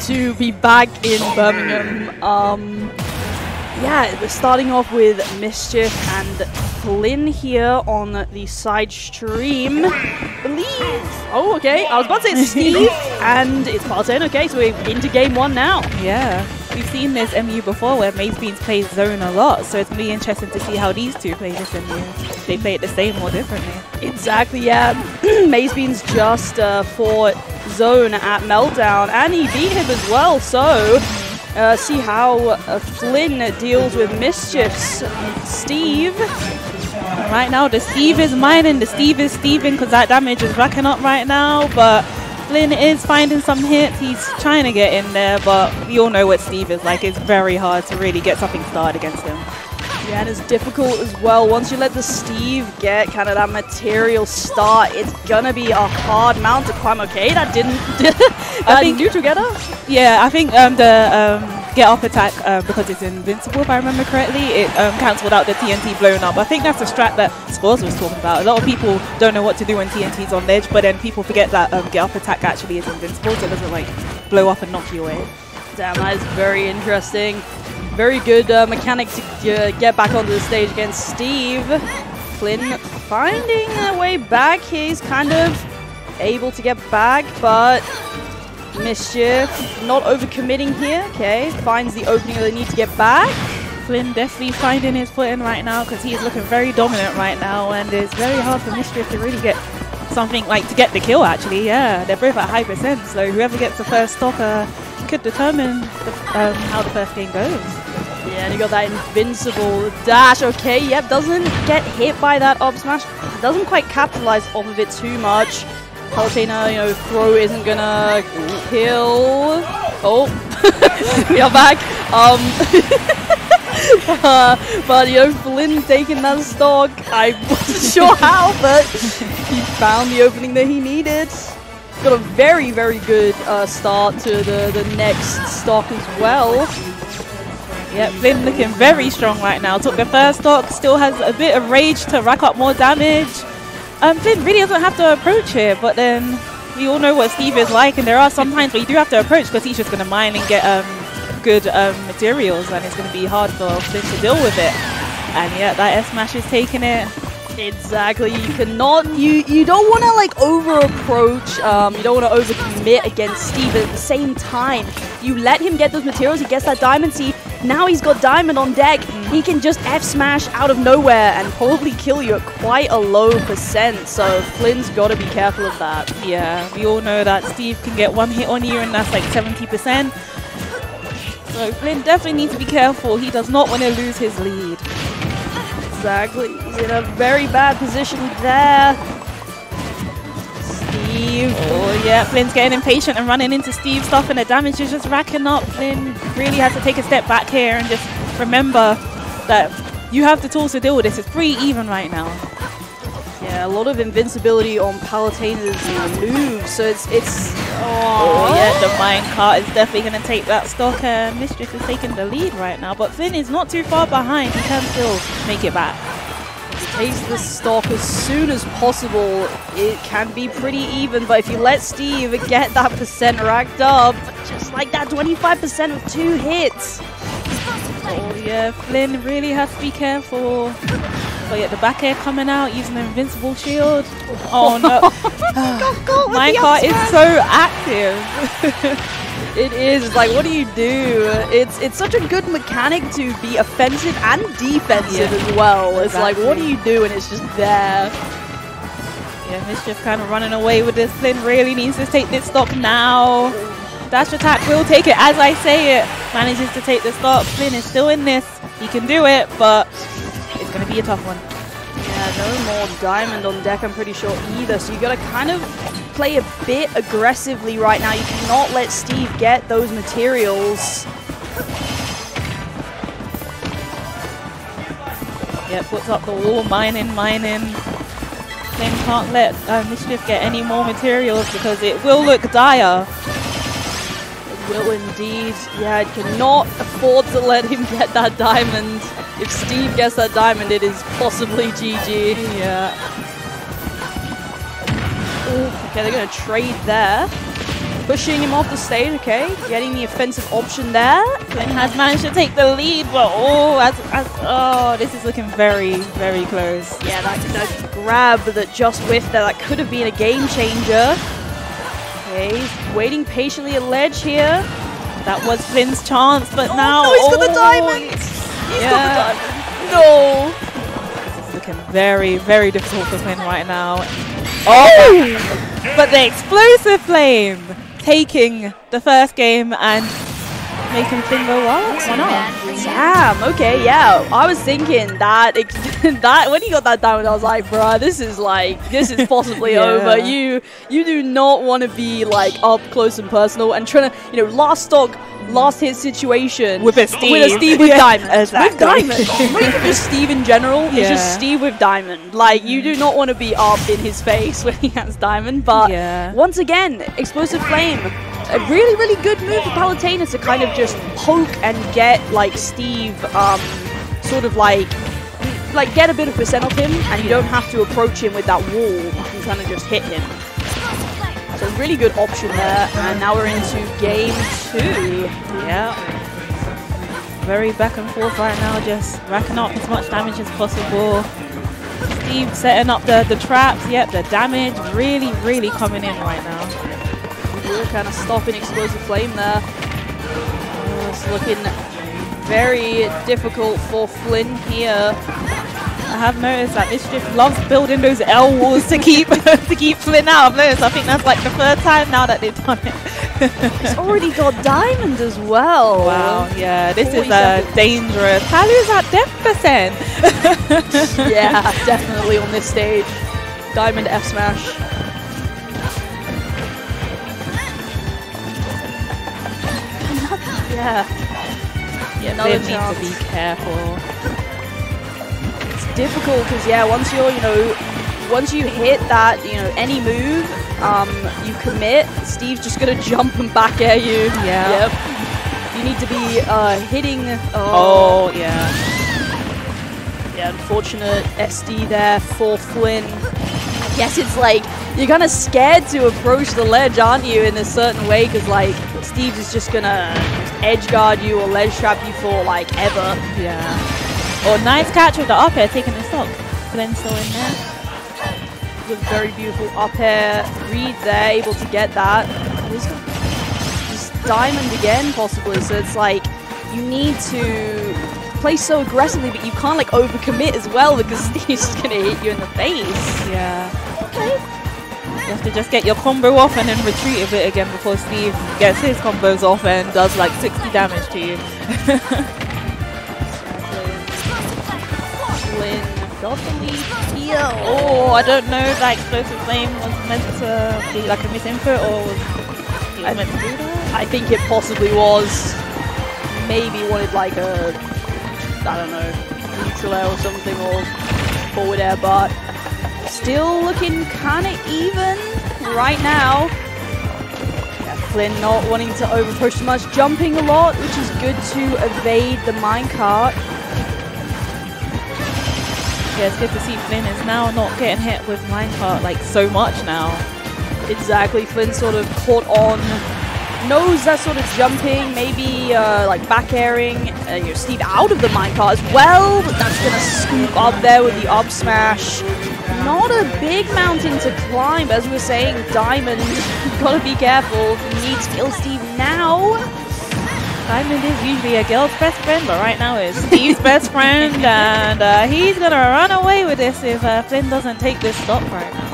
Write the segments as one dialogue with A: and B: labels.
A: to be back in Birmingham. Um, yeah, we're starting off with Mischief and Flynn here on the side stream. Believe. Oh, okay. I was about to say Steve and it's Parton. Okay, so we're into game one now.
B: Yeah, we've seen this MU before where Maze Beans plays zone a lot, so it's really interesting to see how these two play this MU. They play it the same or differently.
A: Exactly, yeah. Maze Beans just uh, fought Zone at Meltdown and he beat him as well, so uh, see how uh, Flynn deals with Mischiefs. Steve.
B: Right now, the Steve is mining, the Steve is Steven because that damage is racking up right now, but Flynn is finding some hits. He's trying to get in there, but we all know what Steve is like. It's very hard to really get something started against him.
A: Yeah, and it's difficult as well. Once you let the Steve get kind of that material start, it's gonna be a hard mount to climb. Okay, that didn't. I think you together.
B: Yeah, I think um, the um, get off attack uh, because it's invincible, if I remember correctly. It um, cancelled out the TNT blown up. I think that's the strat that Scores was talking about. A lot of people don't know what to do when TNT's on ledge, but then people forget that um, get off attack actually is invincible, so it doesn't like blow up and knock you away.
A: Damn, that is very interesting. Very good uh, mechanic to uh, get back onto the stage against Steve. Flynn finding a way back. He's kind of able to get back, but Mischief not overcommitting here. Okay, finds the opening they need to get back.
B: Flynn definitely finding his footing right now because he is looking very dominant right now and it's very hard for Mischief to really get something like to get the kill actually yeah they're both at high percent so whoever gets the first uh, could determine the, um, how the first game goes
A: yeah, and you got that invincible dash. Okay, yep, doesn't get hit by that up smash. Doesn't quite capitalize off of it too much. Palutena, you know, throw isn't gonna kill. Oh, we are back. Um, uh, but you know, Flynn taking that stock. I wasn't sure how, but he found the opening that he needed. Got a very, very good uh, start to the, the next stock as well.
B: Yeah, Flynn looking very strong right now. Took the first stock, still has a bit of rage to rack up more damage. Um, Flynn really doesn't have to approach here, but then we all know what Steve is like, and there are some times where you do have to approach because he's just going to mine and get um, good um, materials, and it's going to be hard for Flynn to deal with it. And yeah, that smash is taking it.
A: Exactly. You cannot. You you don't want to like over approach. Um, you don't want to over commit against Steve. But at the same time, you let him get those materials. He gets that diamond. See, now he's got diamond on deck. He can just F smash out of nowhere and probably kill you at quite a low percent. So Flynn's got to be careful of that.
B: Yeah, we all know that Steve can get one hit on you, and that's like 70%. So Flynn definitely needs to be careful. He does not want to lose his lead.
A: Exactly. He's in a very bad position there. Steve.
B: Oh, yeah. Flynn's getting impatient and running into Steve's stuff, and the damage is just racking up. Flynn really has to take a step back here and just remember that you have the tools to deal with this. It's pretty even right now.
A: Yeah, a lot of invincibility on Palutena's moves, so it's it's.
B: Oh, yeah, the mine cart is definitely going to take that stock. Uh, Mischief is taking the lead right now, but Flynn is not too far behind. He can still make it back.
A: Takes the stock as soon as possible. It can be pretty even, but if you let Steve get that percent racked up, just like that 25% with two hits.
B: Oh yeah, Flynn really has to be careful. Oh yeah, the back air coming out using the invincible shield. Oh no. Minecart is so active.
A: it is. like, what do you do? It's it's such a good mechanic to be offensive and defensive yeah, as well. It's exactly. like, what do you do? And it's just there.
B: Yeah, Mischief kind of running away with this. Flynn really needs to take this stop now. Dash attack will take it as I say it. Manages to take the stop. Flynn is still in this. He can do it, but it's going to be a tough one.
A: No more diamond on deck, I'm pretty sure, either. So you got to kind of play a bit aggressively right now. You cannot let Steve get those materials.
B: Yeah, puts up the wall, mining, mining. Then can't let uh, Mischief get any more materials because it will look dire.
A: It will indeed. Yeah, cannot afford to let him get that diamond. If Steve gets that diamond, it is possibly GG.
B: Yeah.
A: Ooh, okay, they're going to trade there. pushing him off the stage, okay? Getting the offensive option there.
B: Flynn has managed to take the lead, but oh, as, as, oh, this is looking very, very close.
A: Yeah, that, that grab that just whiffed there, that could have been a game changer. Okay, he's waiting patiently at ledge here.
B: That was Flynn's chance, but
A: Oh,
B: now
A: no, he's got the
B: oh,
A: diamond! He's
B: Yeah.
A: Oh got the. No!
B: It's looking very, very difficult for Flynn right now. Oh! but the explosive flame taking the first game and making Flynn go what? Why not?
A: Damn, okay, yeah. I was thinking that ex- that when he got that diamond, I was like, bruh, this is like this is possibly
B: Yeah.
A: over. You you do not want to be like up close and personal and trying to you know last stock, last hit situation
B: With a Steve.
A: with a Steve with
B: Yeah,
A: diamond,
B: exactly.
A: with diamond. not even just Steve in general. It's
B: Yeah.
A: just Steve with diamond. Like you do not want to be up in his face when he has diamond. But
B: Yeah.
A: once again, explosive flame. A really, really good move for Palutena to kind of just poke and get like Steve, um, sort of like, like get a bit of percent of him, and you don't have to approach him with that wall. You kind of just hit him. So really good option there. And now we're into game two.
B: Yeah. Very back and forth right now, just racking up as much damage as possible. Steve setting up the, the traps. Yep, the damage really, really coming in right now.
A: We're kind of stopping explosive flame there. Oh, It's looking very difficult for Flynn here.
B: I have noticed that this Mischief loves building those L walls to keep to keep Flynn out of those. I think that's like the third time now that they've done it.
A: He's already got diamond as well.
B: wow, yeah, this is
A: 40
B: uh, dangerous. Palu's at death percent.
A: yeah, definitely on this stage. Diamond F smash. Yeah. Yeah, another
B: Flynn needs
A: chance.
B: to be careful.
A: It's difficult because yeah, once you're you know, once you hit that you know any move, um, you commit. Steve's just gonna jump and back at you.
B: Yeah.
A: Yep. You need to be uh, hitting.
B: Oh, yeah.
A: Yeah, unfortunate SD there for Flynn. I guess it's like you're kind of scared to approach the ledge, aren't you, in a certain way? Because like Steve is just gonna edge guard you or ledge trap you for like ever.
B: Yeah. Oh, nice catch with the up air taking the stock. Flynn still in there.
A: With very beautiful up air read there, able to get that. Just diamond again, possibly. So it's like you need to play so aggressively, but you can't like overcommit as well because he's just gonna hit you in the face.
B: Yeah. You have to just get your combo off and then retreat a bit again before Steve gets his combos off and does like 60 damage to you.
A: Flynn got the.
B: Oh, I don't know if that explosive flame was meant to be like a misinput or was he meant to do that.
A: I think it possibly was. Maybe wanted like a, I don't know, neutral air or something or forward air, but still looking kind of even right now. Yeah, Flynn not wanting to overpush too much, jumping a lot, which is good to evade the minecart.
B: Yeah, it's good to see Flynn is now not getting hit with minecart like so much now.
A: Exactly, Flynn sort of caught on, knows that sort of jumping, maybe uh, like back airing, uh, you know, Steve out of the minecart as well, but that's gonna scoop up there with the up smash. Not a big mountain to climb, as we were saying, Diamond, gotta be careful, you need to kill Steve now.
B: Diamond is usually a girl's best friend, but right now it's Steve's best friend, and uh, he's gonna run away with this if uh, Flynn doesn't take this stop right now.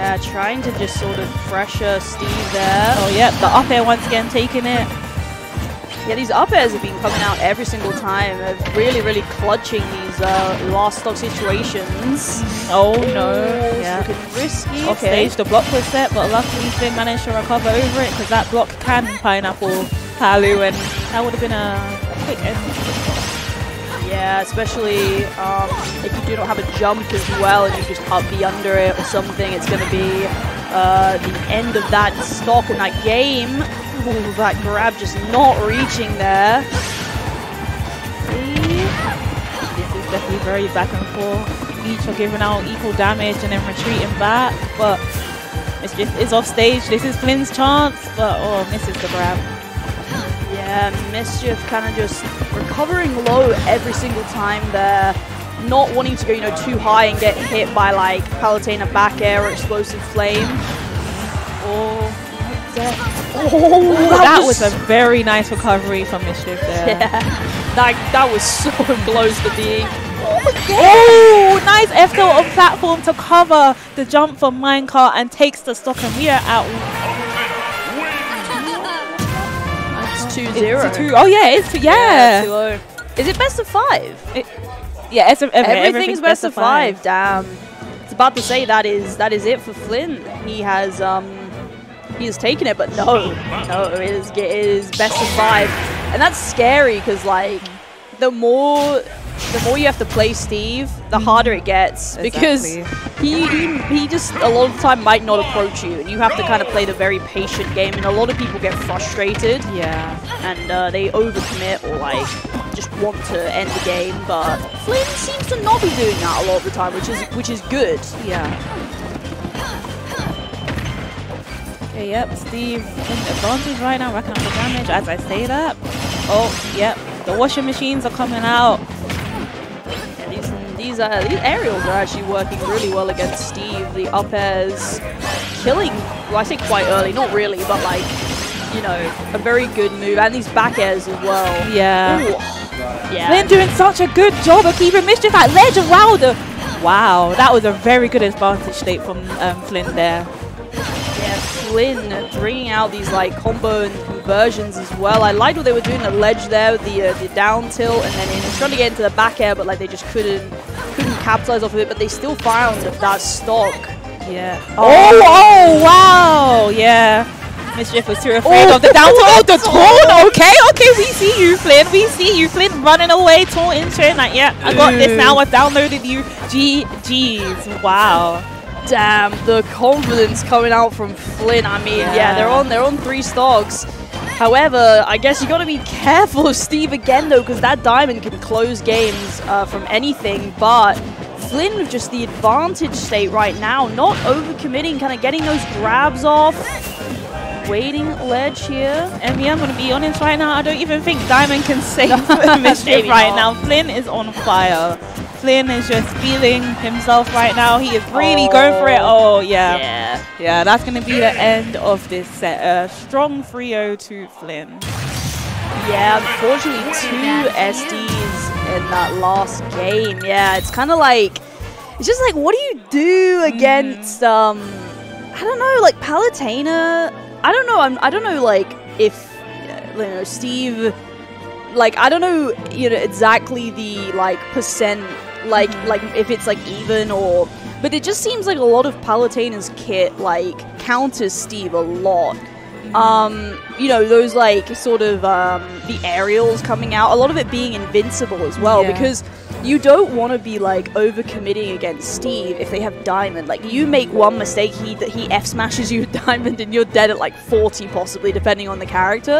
A: Yeah, trying to just sort of pressure Steve there.
B: Oh, yeah, the up air once again taking it.
A: Yeah, these up airs have been coming out every single time. They're really, really clutching these uh, last stock situations.
B: Oh no, yeah.
A: looking risky.
B: Okay. stage, the block was set, but luckily Flynn managed to recover over it because that block can pineapple Palu, and that would have been a, a quick end.
A: Yeah, especially um, if you do not have a jump as well and you just up the under it or something, it's going to be uh, the end of that stock in that game. Ooh, that grab just not reaching there.
B: This is definitely very back and forth. Each are giving out equal damage and then retreating back, but Mischief is off stage. This is Flynn's chance, but oh, misses the grab.
A: Yeah, Mischief kind of just recovering low every single time there. Not wanting to go, you know, too high and get hit by like Palutena back air or explosive flame.
B: Oh,
A: Oh,
B: that, was, a very nice recovery from Mischief there.
A: yeah. That that was so close to being.
B: Oh, oh nice F tilt on platform to cover the jump from Minecart and takes the stock and we are out.
A: It's 2-0.
B: It's two, oh yeah, it's two, yeah.
A: Yeah, 2-0. Is it best of five?
B: yeah, it's a, okay,
A: Everything's best of five. Damn. It's about to say that is that is it for Flynn. He has um he has taken it, but no, no, it is it is best of five, and that's scary because like the more the more you have to play Steve, the harder it gets because he, he he just a lot of the time might not approach you, and you have to kind of play the very patient game, and a lot of people get frustrated
B: Yeah.
A: and uh, they overcommit or like just want to end the game. But Flynn seems to not be doing that a lot of the time, which is which is good.
B: Yeah. Okay, yep, Steve in advantage right now, racking up the damage as I say that. Oh, yep, the washing machines are coming out.
A: Yeah, these these uh, these aerials are actually working really well against Steve. The up airs killing. Well, I say quite early, not really, but like you know, a very good move, and these back airs as well.
B: Yeah.
A: Ooh. Yeah.
B: Flynn doing such a good job of keeping Mischief at ledge. Wow, the, wow, that was a very good advantage state from um, Flynn there.
A: Yeah, Flynn bringing out these like combo and conversions as well. I liked what they were doing the ledge there with the uh, the down tilt, and then in, trying to get into the back air, but like they just couldn't capitalize off of it. But they still found that stock.
B: Yeah. Oh, oh, wow. Yeah. Mischief was too afraid
A: Oh.
B: of the oh, down tilt. Oh, the taunt. Okay, okay, we see you, Flynn. We see you, Flynn, running away, taunting. Like, yeah, I got this now. I've downloaded you. GG's. Wow.
A: Damn, the confidence coming out from Flynn. I mean, yeah,
B: Yeah.
A: they're on they're on three stocks. However, I guess you got to be careful of Steve again though, because that diamond can close games uh, from anything. But Flynn with just the advantage state right now, not overcommitting, kind of getting those grabs off. Waiting ledge here.
B: And yeah, I'm going to be honest right now. I don't even think Diamond can save Mischief right
A: not.
B: now. Flynn is on fire. Flynn is just feeling himself right now. He is really going for it. Oh, yeah.
A: Yeah.
B: Yeah, that's going to be the end of this set. Uh, strong 3-0 to Flynn.
A: Yeah, unfortunately, two SDs in that last game. Yeah, it's kind of like it's just like what do you do against um I don't know like Palutena. I don't know. I'm I don't know like if uh, you know Steve like I don't know you know exactly the like percent like like if it's like even or but it just seems like a lot of Palutena's kit like counters Steve a lot. Um you know those like sort of um the aerials coming out a lot of it being invincible as well
B: Yeah.
A: because you don't want to be like overcommitting against Steve if they have diamond. Like you make one mistake he that he f smashes you with diamond and you're dead at like 40 possibly depending on the character